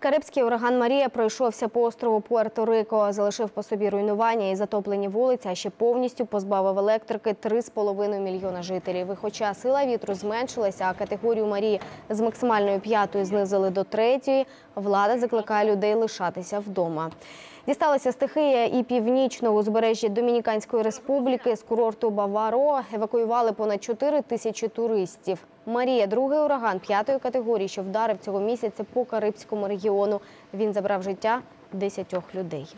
Карибський ураган Марія пройшовся по острову Пуерто-Рико, залишив по собі руйнування і затоплені вулиці, а ще повністю позбавив електрики 3,5 мільйона жителів. І хоча сила вітру зменшилася, а категорію Марії з максимальної п'ятої знизили до третьої, влада закликає людей лишатися вдома. Дісталася стихія і північного узбережжя Домініканської республіки з курорту Баваро евакуювали понад 4 тисячі туристів. Марія, другий ураган п'ятої категорії, що вдарив цього місяця по Карибському регіону. Він забрав життя 10 людей.